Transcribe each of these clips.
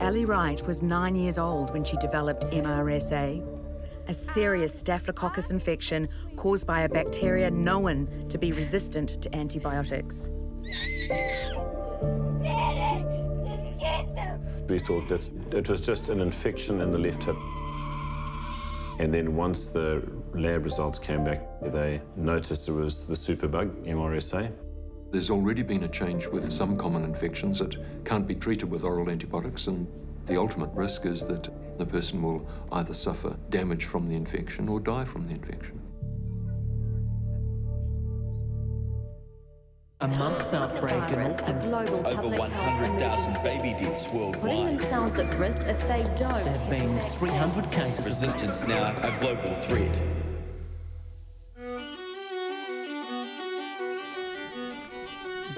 Ellie Wright was nine years old when she developed MRSA, a serious staphylococcus infection caused by a bacteria known to be resistant to antibiotics. We thought that it was just an infection in the left hip. And then once the lab results came back, they noticed it was the superbug, MRSA. There's already been a change with some common infections that can't be treated with oral antibiotics, and the ultimate risk is that the person will either suffer damage from the infection or die from the infection. A mumps outbreak virus, a global Over 100,000 baby deaths worldwide. putting worldwide. themselves at risk if they There don't. have been 300 cases of Resistance now a global threat.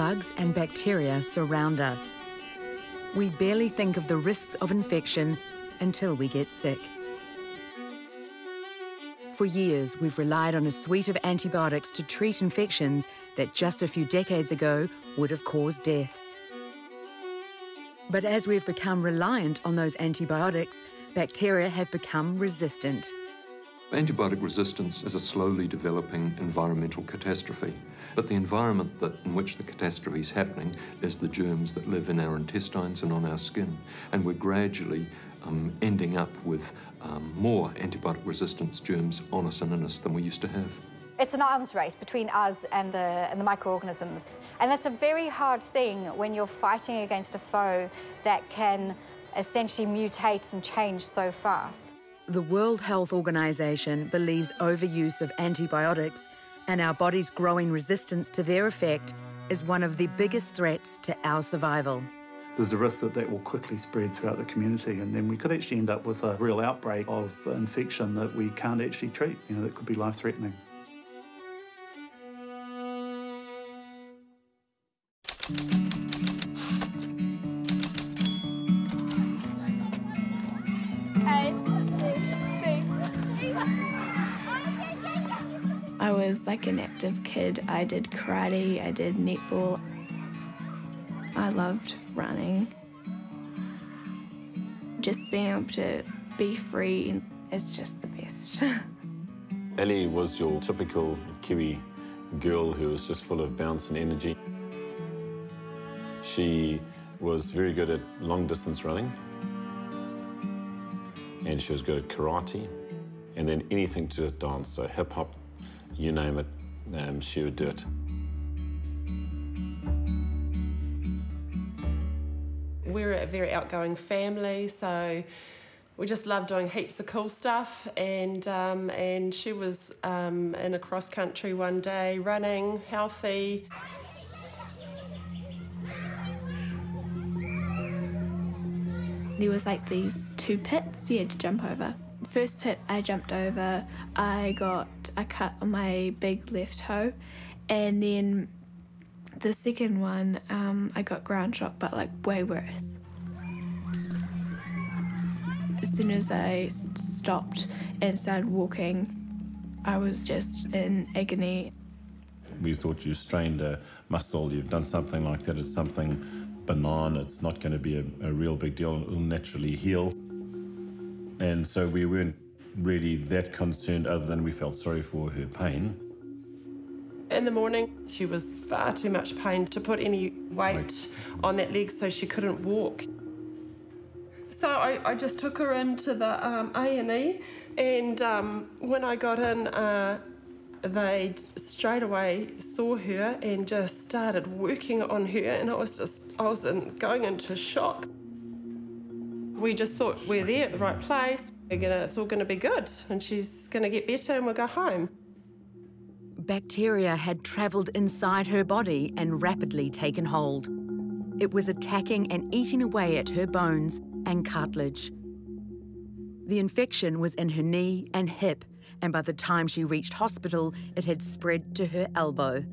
Bugs and bacteria surround us. We barely think of the risks of infection until we get sick. For years, we've relied on a suite of antibiotics to treat infections that just a few decades ago would have caused deaths. But as we've become reliant on those antibiotics, bacteria have become resistant. Antibiotic resistance is a slowly developing environmental catastrophe, but the environment that, in which the catastrophe is happening is the germs that live in our intestines and on our skin, and we're gradually um, ending up with um, more antibiotic resistance germs on us and in us than we used to have. It's an arms race between us and the, and the microorganisms. And that's a very hard thing when you're fighting against a foe that can essentially mutate and change so fast. The World Health Organization believes overuse of antibiotics and our body's growing resistance to their effect is one of the biggest threats to our survival. There's a risk that that will quickly spread throughout the community, and then we could actually end up with a real outbreak of infection that we can't actually treat. You know, that could be life threatening. An active kid. I did karate, I did netball. I loved running. Just being able to be free is just the best. Ellie was your typical Kiwi girl who was just full of bounce and energy. She was very good at long distance running, and she was good at karate, and then anything to do with dance, so hip hop, you name it, um, she would do it. We're a very outgoing family, so we just love doing heaps of cool stuff. And um, and she was um, in a cross country one day, running, healthy. there was like these two pits you had to jump over. First pit I jumped over, I got a cut on my big left toe, and then the second one, um, I got ground shock, but like way worse. As soon as I stopped and started walking, I was just in agony. We thought you strained a muscle, you've done something like that, it's something benign, it's not going to be a, a real big deal, it'll naturally heal. And so we weren't really that concerned, other than we felt sorry for her pain. In the morning, she was far too much pain to put any weight Weight. on that leg, so she couldn't walk. So I, I just took her into the um, A&E, and um, when I got in, uh, they straight away saw her and just started working on her, and I was just, I was in, going into shock. We just thought we're there at the right place. We're gonna, it's all going to be good, and she's going to get better, and we'll go home. Bacteria had travelled inside her body and rapidly taken hold. It was attacking and eating away at her bones and cartilage. The infection was in her knee and hip, and by the time she reached hospital, it had spread to her elbow.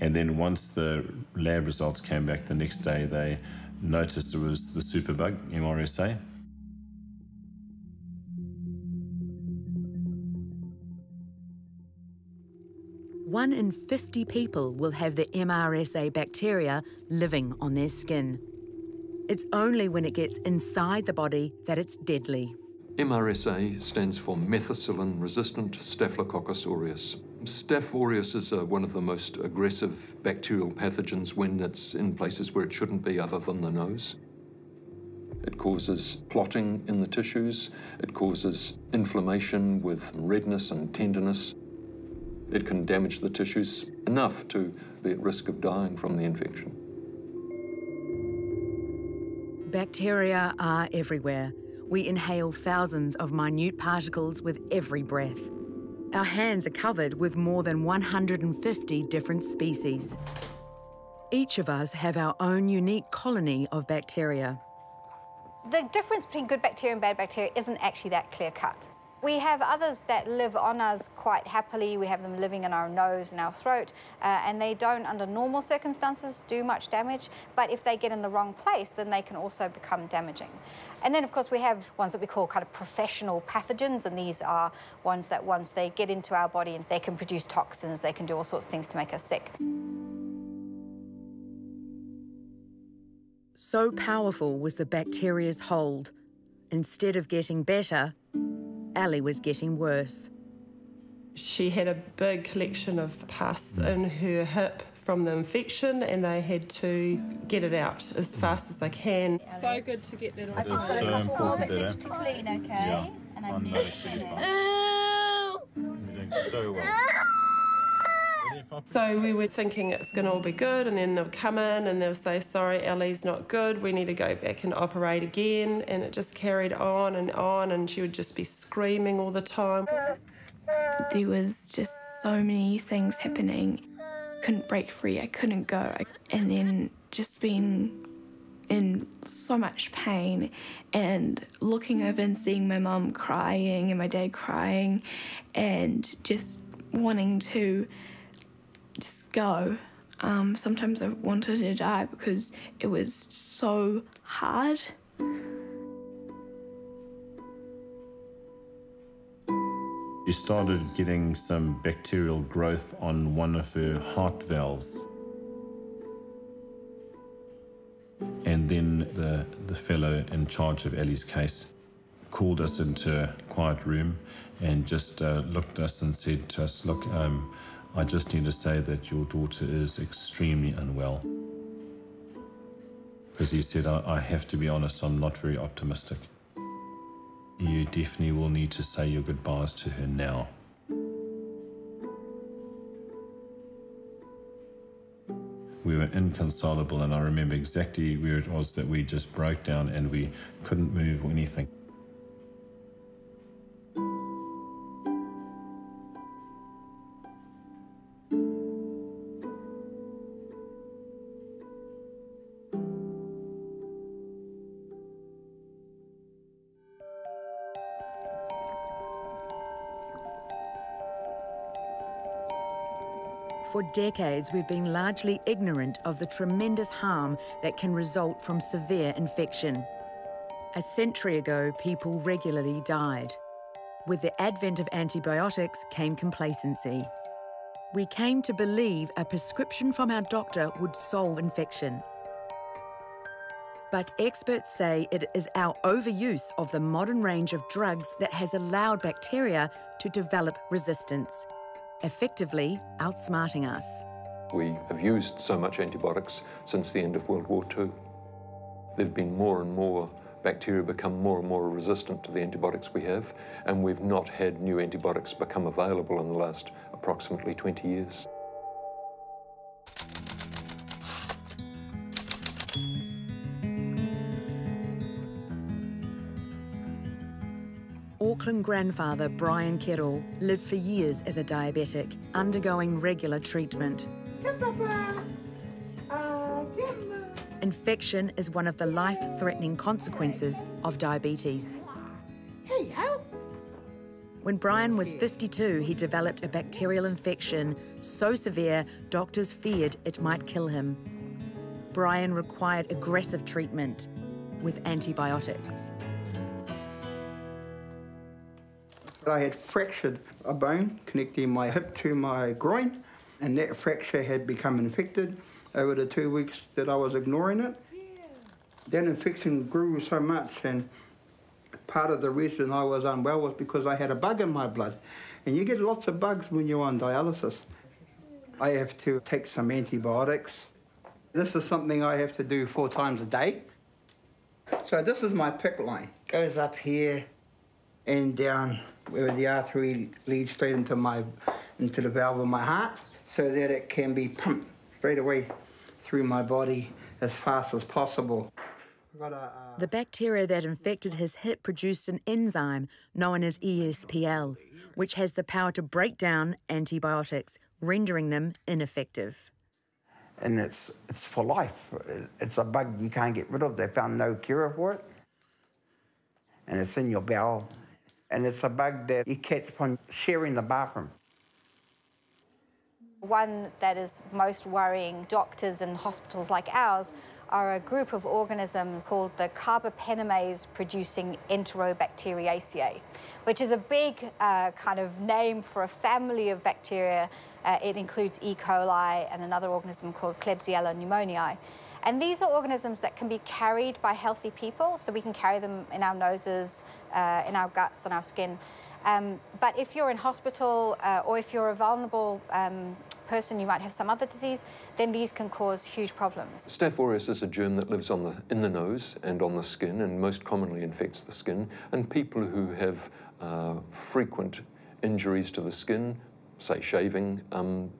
And then once the lab results came back the next day, they noticed it was the superbug, MRSA. One in 50 people will have the MRSA bacteria living on their skin. It's only when it gets inside the body that it's deadly. MRSA stands for methicillin resistant Staphylococcus aureus. Staph aureus is uh, one of the most aggressive bacterial pathogens when it's in places where it shouldn't be other than the nose. It causes clotting in the tissues, it causes inflammation with redness and tenderness. It can damage the tissues enough to be at risk of dying from the infection. Bacteria are everywhere. We inhale thousands of minute particles with every breath. Our hands are covered with more than 150 different species. Each of us have our own unique colony of bacteria. The difference between good bacteria and bad bacteria isn't actually that clear cut. We have others that live on us quite happily. We have them living in our nose and our throat, uh, and they don't, under normal circumstances, do much damage. But if they get in the wrong place, then they can also become damaging. And then, of course, we have ones that we call kind of professional pathogens, and these are ones that once they get into our body, and they can produce toxins, they can do all sorts of things to make us sick. So powerful was the bacteria's hold. Instead of getting better, Ellie was getting worse. She had a big collection of pus in her hip from the infection, and they had to get it out as fast as they can. So good to get that off. It is so important that, to clean, okay? Yeah, And I I'm know never she's You're doing so well. So we were thinking it's going to all be good, and then they'll come in and they'll say, "Sorry, Ellie's not good. We need to go back and operate again." And it just carried on and on, and she would just be screaming all the time. There was just so many things happening. Couldn't break free. I couldn't go. And then just being in so much pain and looking over and seeing my mum crying and my dad crying and just wanting to just go. Um, sometimes I wanted to die because it was so hard. She started getting some bacterial growth on one of her heart valves. And then the, the fellow in charge of Ellie's case called us into a quiet room and just uh, looked at us and said to us, Look, um, I just need to say that your daughter is extremely unwell. Because he said, I, I have to be honest, I'm not very optimistic. You definitely will need to say your goodbyes to her now. We were inconsolable, and I remember exactly where it was that we just broke down and we couldn't move or anything. Decades, we've been largely ignorant of the tremendous harm that can result from severe infection. A century ago, people regularly died. With the advent of antibiotics came complacency. We came to believe a prescription from our doctor would solve infection. But experts say it is our overuse of the modern range of drugs that has allowed bacteria to develop resistance, effectively outsmarting us. We have used so much antibiotics since the end of World War II. There have been more and more bacteria become more and more resistant to the antibiotics we have, and we've not had new antibiotics become available in the last approximately 20 years. Auckland grandfather Brian Kettle lived for years as a diabetic, undergoing regular treatment. Infection is one of the life threatening consequences of diabetes. When Brian was 52, he developed a bacterial infection so severe doctors feared it might kill him. Brian required aggressive treatment with antibiotics. I had fractured a bone connecting my hip to my groin, And that fracture had become infected over the two weeks that I was ignoring it. That infection grew so much, and part of the reason I was unwell was because I had a bug in my blood. And you get lots of bugs when you're on dialysis. I have to take some antibiotics. This is something I have to do four times a day. So this is my PICC line. Goes up here and down where the artery leads straight into my into the valve of my heart so that it can be pumped straight away through my body as fast as possible. The bacteria that infected his hip produced an enzyme known as ESBL, which has the power to break down antibiotics, rendering them ineffective. And it's, it's for life. It's a bug you can't get rid of. They found no cure for it. And it's in your bowel. And it's a bug that you catch from sharing the bathroom. One that is most worrying doctors and hospitals like ours are a group of organisms called the carbapenemase producing Enterobacteriaceae, which is a big uh, kind of name for a family of bacteria. Uh, it includes E. coli and another organism called Klebsiella pneumoniae. And these are organisms that can be carried by healthy people, so we can carry them in our noses, uh, in our guts, on our skin. Um, but if you're in hospital uh, or if you're a vulnerable um, person, you might have some other disease, then these can cause huge problems. Staph aureus is a germ that lives on the, in the nose and on the skin and most commonly infects the skin. And people who have uh, frequent injuries to the skin, say shaving, um,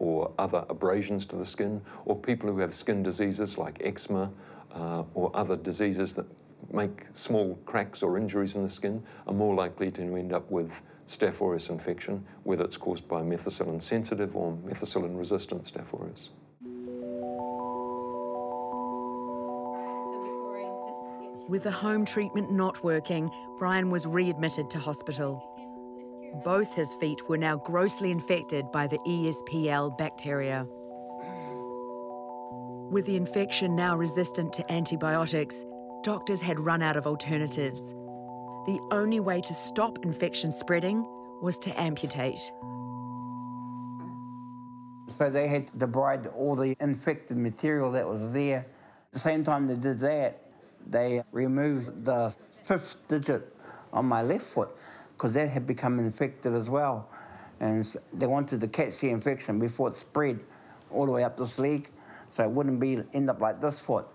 or other abrasions to the skin, or people who have skin diseases like eczema uh, or other diseases that make small cracks or injuries in the skin are more likely to end up with Staph aureus infection, whether it's caused by methicillin sensitive or methicillin resistant Staph aureus. With the home treatment not working, Brian was readmitted to hospital. Both his feet were now grossly infected by the ESBL bacteria. With the infection now resistant to antibiotics, doctors had run out of alternatives. The only way to stop infection spreading was to amputate. So they had to debride all the infected material that was there. At the same time they did that, they removed the fifth digit on my left foot because they had become infected as well. And they wanted to catch the infection before it spread all the way up this leg so it wouldn't be end up like this foot.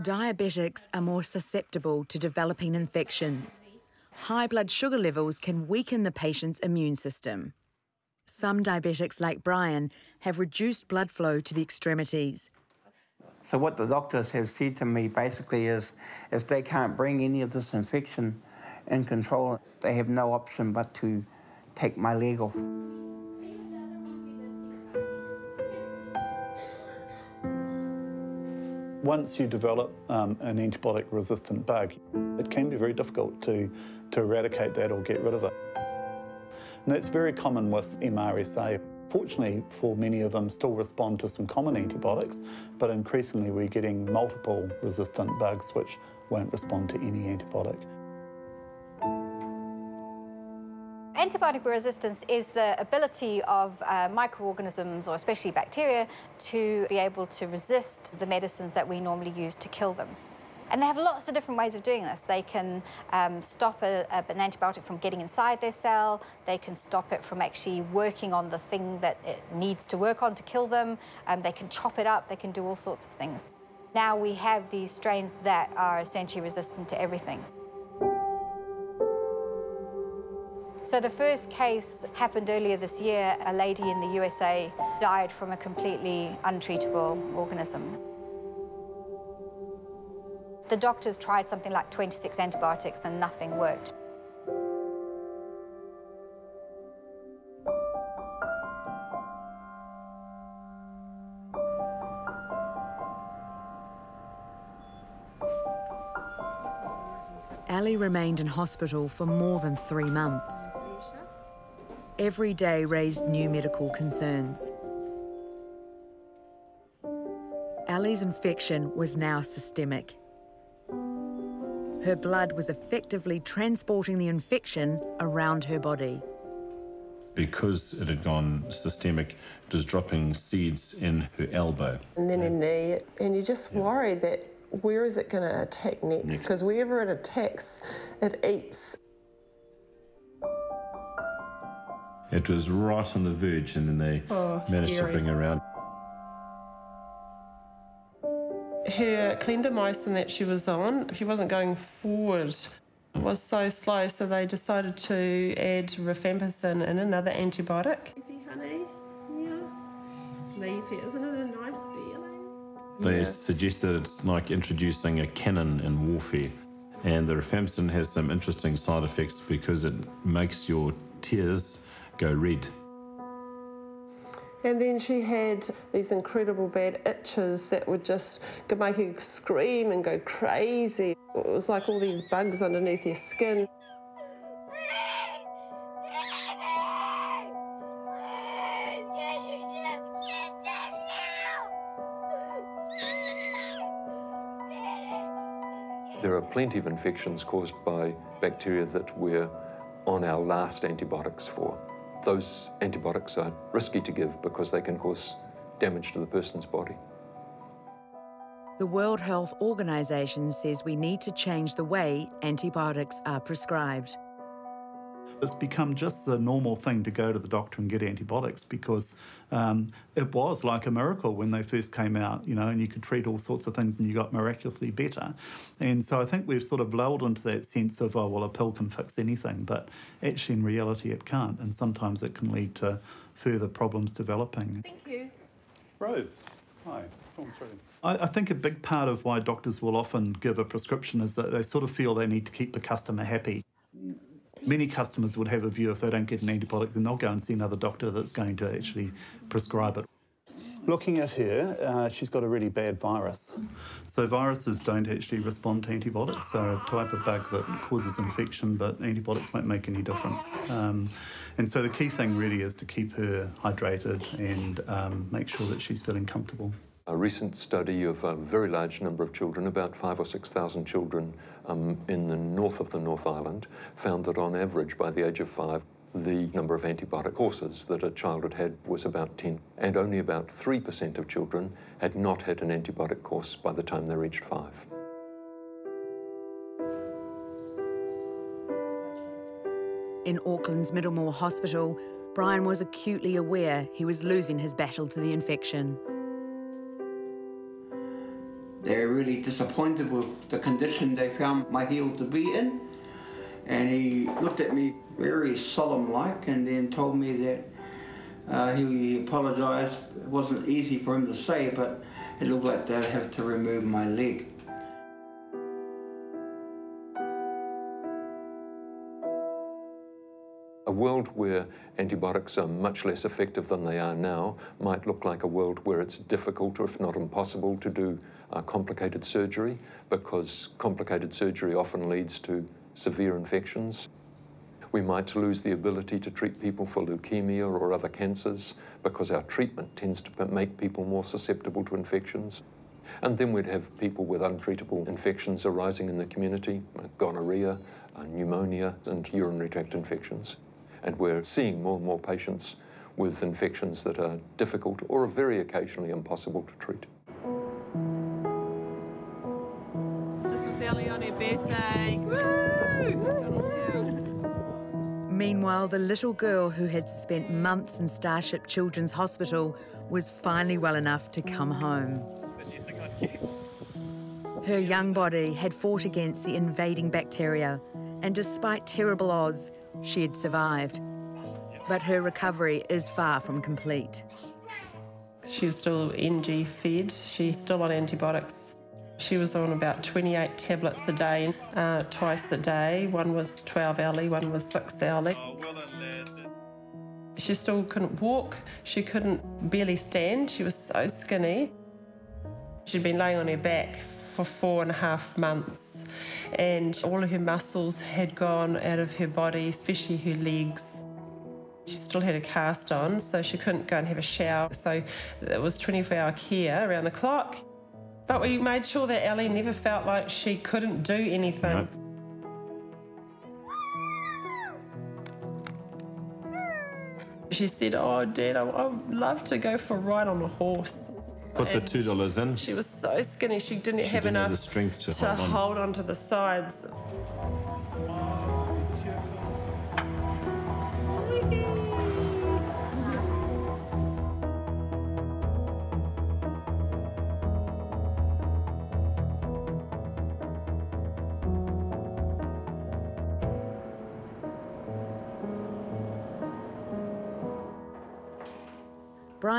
Diabetics are more susceptible to developing infections. High blood sugar levels can weaken the patient's immune system. Some diabetics, like Brian, have reduced blood flow to the extremities. So, what the doctors have said to me basically is if they can't bring any of this infection in control, they have no option but to take my leg off. Once you develop um, an antibiotic resistant bug, it can be very difficult to, to eradicate that or get rid of it. And that's very common with MRSA. Fortunately, for many of them, still respond to some common antibiotics, but increasingly we're getting multiple resistant bugs which won't respond to any antibiotic. Antibiotic resistance is the ability of uh, microorganisms, or especially bacteria, to be able to resist the medicines that we normally use to kill them. And they have lots of different ways of doing this. They can um, stop a, a, an antibiotic from getting inside their cell. They can stop it from actually working on the thing that it needs to work on to kill them. Um, they can chop it up. They can do all sorts of things. Now we have these strains that are essentially resistant to everything. So the first case happened earlier this year. A lady in the USA died from a completely untreatable organism. The doctors tried something like 26 antibiotics and nothing worked. Ellie remained in hospital for more than three months. Every day raised new medical concerns. Ellie's infection was now systemic. Her blood was effectively transporting the infection around her body. Because it had gone systemic, it was dropping seeds in her elbow. And then her knee, and you just worry that where is it going to attack next? Next. Because wherever it attacks, it eats. It was right on the verge, and then they Oh, managed scary. to bring her around. Her clindamycin that she was on, she wasn't going forward. It was so slow, so they decided to add rifampicin and another antibiotic. honey, yeah. Sleepy, isn't it a nice feeling? They Yeah. suggested it's like introducing a cannon in warfare. And the rifampicin has some interesting side effects because it makes your tears go red. And then she had these incredible bad itches that would just could make you scream and go crazy. It was like all these bugs underneath your skin. There are plenty of infections caused by bacteria that we're on our last antibiotics for. Those antibiotics are risky to give because they can cause damage to the person's body. The World Health Organization says we need to change the way antibiotics are prescribed. It's become just the normal thing to go to the doctor and get antibiotics because um, it was like a miracle when they first came out, you know, and you could treat all sorts of things and you got miraculously better. And so I think we've sort of lulled into that sense of, oh, well, a pill can fix anything, but actually in reality it can't. And sometimes it can lead to further problems developing. Thank you. Rose, hi, come through. I, I think a big part of why doctors will often give a prescription is that they sort of feel they need to keep the customer happy. Many customers would have a view if they don't get an antibiotic, then they'll go and see another doctor that's going to actually prescribe it. Looking at her, uh, she's got a really bad virus. So viruses don't actually respond to antibiotics. They're a type of bug that causes infection, but antibiotics won't make any difference. Um, and so the key thing really is to keep her hydrated and um, make sure that she's feeling comfortable. A recent study of a very large number of children, about five or 6,000 children um, in the north of the North Island, found that on average by the age of five, the number of antibiotic courses that a child had had was about 10, and only about 3% of children had not had an antibiotic course by the time they reached five. In Auckland's Middlemore Hospital, Brian was acutely aware he was losing his battle to the infection. They're really disappointed with the condition they found my heel to be in. And he looked at me very solemn like and then told me that uh, he apologised. It wasn't easy for him to say, but it looked like they'd have to remove my leg. A world where antibiotics are much less effective than they are now might look like a world where it's difficult or if not impossible to do uh, complicated surgery because complicated surgery often leads to severe infections. We might lose the ability to treat people for leukemia or other cancers because our treatment tends to make people more susceptible to infections. And then we'd have people with untreatable infections arising in the community, like gonorrhea, uh, pneumonia, and urinary tract infections. And we're seeing more and more patients with infections that are difficult or are very occasionally impossible to treat. This is Ellie on her birthday. Meanwhile, the little girl who had spent months in Starship Children's Hospital was finally well enough to come home. Her young body had fought against the invading bacteria, and despite terrible odds, she had survived. But her recovery is far from complete. She was still NG fed. She's still on antibiotics. She was on about 28 tablets a day, uh, twice a day. One was 12 hourly, one was 6 hourly. She still couldn't walk. She couldn't barely stand. She was so skinny. She'd been laying on her back for four and a half months, and all of her muscles had gone out of her body, especially her legs. She still had a cast on, so she couldn't go and have a shower. So it was 24 hour care around the clock. But we made sure that Ellie never felt like she couldn't do anything. she said, Oh, Dad, I, I would love to go for a ride on a horse. Put the two dollars in. She was so skinny, she didn't She have didn't have enough the strength to to hold on. hold onto the sides.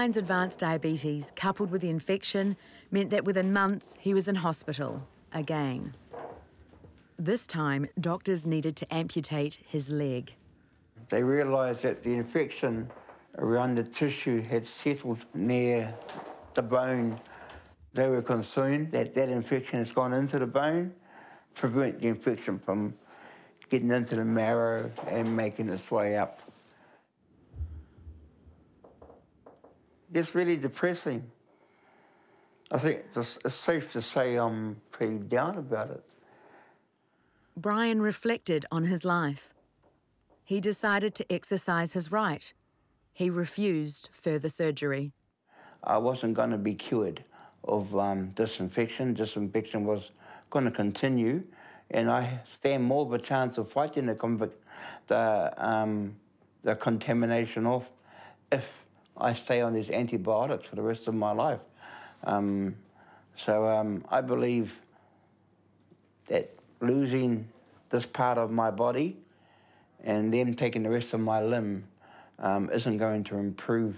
Brian's advanced diabetes, coupled with the infection, meant that within months he was in hospital again. This time, doctors needed to amputate his leg. They realised that the infection around the tissue had settled near the bone. They were concerned that that infection has gone into the bone, prevent the infection from getting into the marrow and making its way up. It's really depressing. I think it's, it's safe to say I'm pretty down about it. Brian reflected on his life. He decided to exercise his right. He refused further surgery. I wasn't going to be cured of um, this infection. This infection was going to continue, and I stand more of a chance of fighting the, the, um, the contamination off if I stay on these antibiotics for the rest of my life. Um, so um, I believe that losing this part of my body and them taking the rest of my limb um, isn't going to improve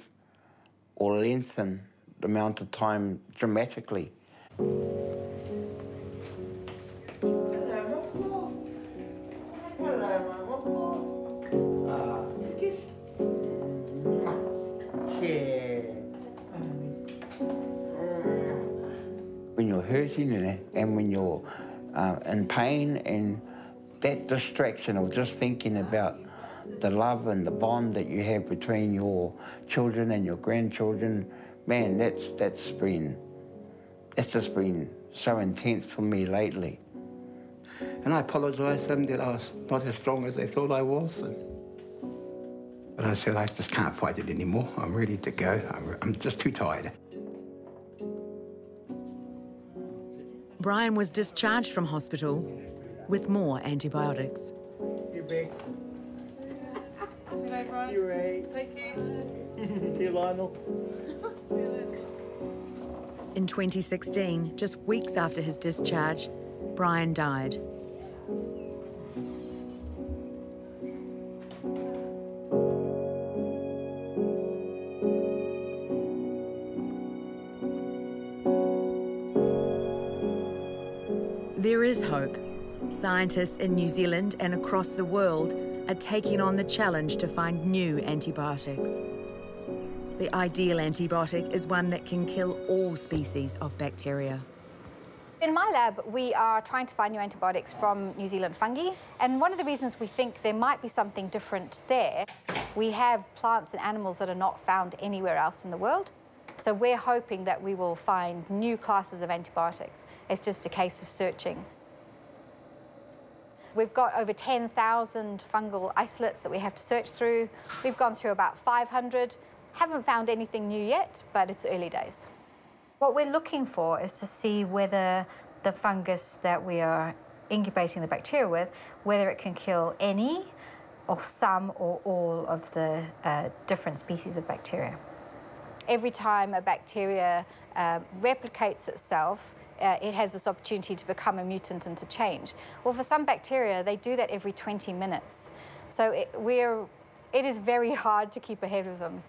or lengthen the amount of time dramatically. Hurting and, and when you're uh, in pain and that distraction of just thinking about the love and the bond that you have between your children and your grandchildren, man, that's that's been that's just been so intense for me lately. And I apologise to them that I was not as strong as they thought I was. And, but I said I just can't fight it anymore. I'm ready to go. I'm, I'm just too tired. Brian was discharged from hospital with more antibiotics. You big. You right. Thank you. See you, Lionel. In 2016, just weeks after his discharge, Brian died. Scientists in New Zealand and across the world are taking on the challenge to find new antibiotics. The ideal antibiotic is one that can kill all species of bacteria. In my lab, we are trying to find new antibiotics from New Zealand fungi. And one of the reasons we think there might be something different there, we have plants and animals that are not found anywhere else in the world. So we're hoping that we will find new classes of antibiotics. It's just a case of searching. We've got over 10,000 fungal isolates that we have to search through. We've gone through about 500. Haven't found anything new yet, but it's early days. What we're looking for is to see whether the fungus that we are incubating the bacteria with, whether it can kill any or some or all of the uh, different species of bacteria. Every time a bacteria uh, replicates itself, uh, it has this opportunity to become a mutant and to change. Well, for some bacteria, they do that every 20 minutes. So it, we're, it is very hard to keep ahead of them.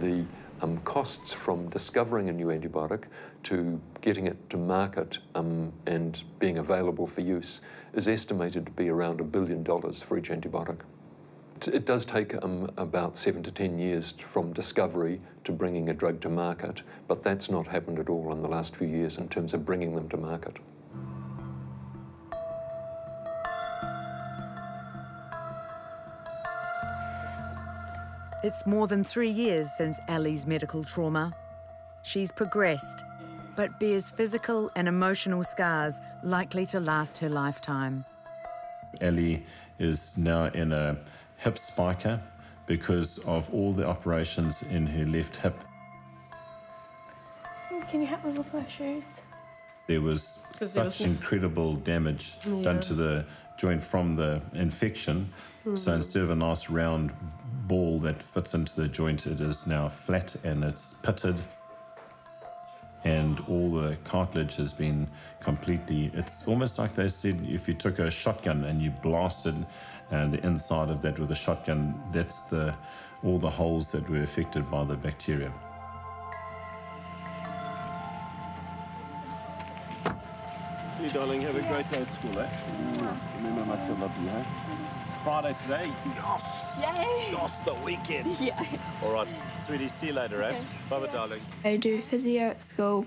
The um, costs from discovering a new antibiotic to getting it to market um, and being available for use is estimated to be around a billion dollars for each antibiotic. It- It does take um, about seven to ten years from discovery to bringing a drug to market, but that's not happened at all in the last few years in terms of bringing them to market. It's more than three years since Ellie's medical trauma. She's progressed, but bears physical and emotional scars likely to last her lifetime. Ellie is now in a hip spica because of all the operations in her left hip. Can you help me with my shoes? There was 'Cause there such was- incredible damage Yeah. done to the joint from the infection. So Mhm. instead of a nice round ball that fits into the joint, it is now flat and it's pitted. And all the cartilage has been completely. It's almost like they said if you took a shotgun and you blasted uh, the inside of that with a shotgun, that's the all the holes that were affected by the bacteria. See darling. Have a great day at school, eh? Remember how much love you, eh? It's Friday today. Yes! Yay! Yes, the weekend. Yeah. All right, sweetie. See you later, eh? Bye-bye, darling. I do physio at school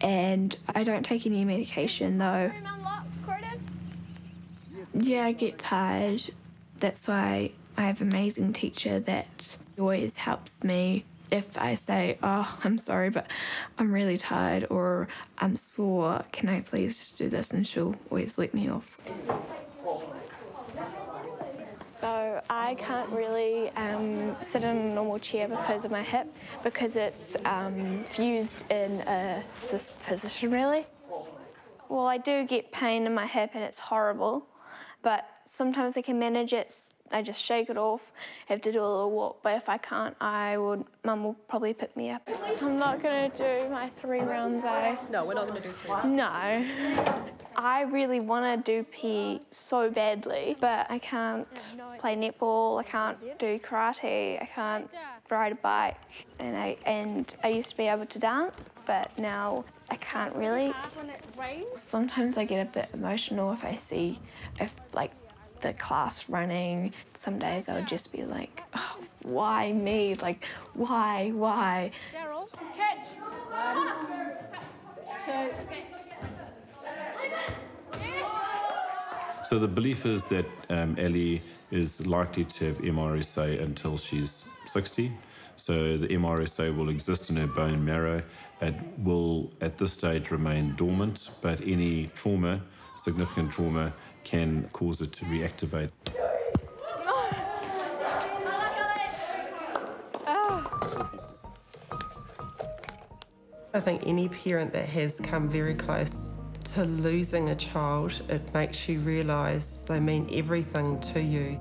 and I don't take any medication though. Yeah, I get tired. That's why I have an amazing teacher that always helps me if I say, Oh, I'm sorry, but I'm really tired or I'm sore. Can I please do this? And she'll always let me off. So I can't really um, sit in a normal chair because of my hip, because it's um, fused in uh, this position really. Well, I do get pain in my hip and it's horrible, but sometimes I can manage it. I just shake it off, have to do a little walk, but if I can't, I would, mum will probably pick me up. I'm not gonna do my three rounds, eh? No, we're not going to do three. No. I really want to do PE so badly, but I can't play netball, I can't do karate, I can't ride a bike, and I and I used to be able to dance, but now I can't really. Sometimes I get a bit emotional if I see if like the class running. Some days I would just be like, oh, why me? Like, why, why? Daryl, catch. One, two. So the belief is that um, Ellie is likely to have MRSA until she's 60. So the MRSA will exist in her bone marrow. It will, at this stage, remain dormant, but any trauma, significant trauma, can cause it to reactivate. I think any parent that has come very close to losing a child, it makes you realise they mean everything to you.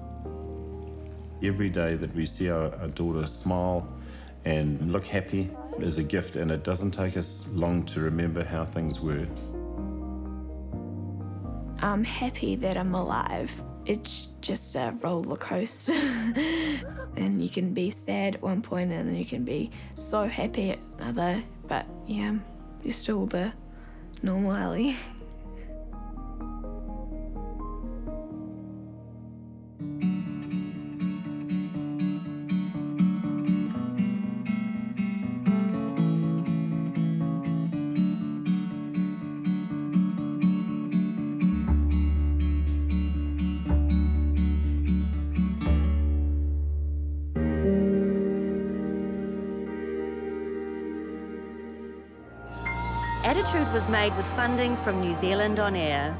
Every day that we see our, our daughter smile and look happy is a gift, and it doesn't take us long to remember how things were. I'm happy that I'm alive. It's just a roller coaster. and you can be sad at one point and then you can be so happy at another. But yeah, you're still normal Ellie. Made with funding from New Zealand On Air.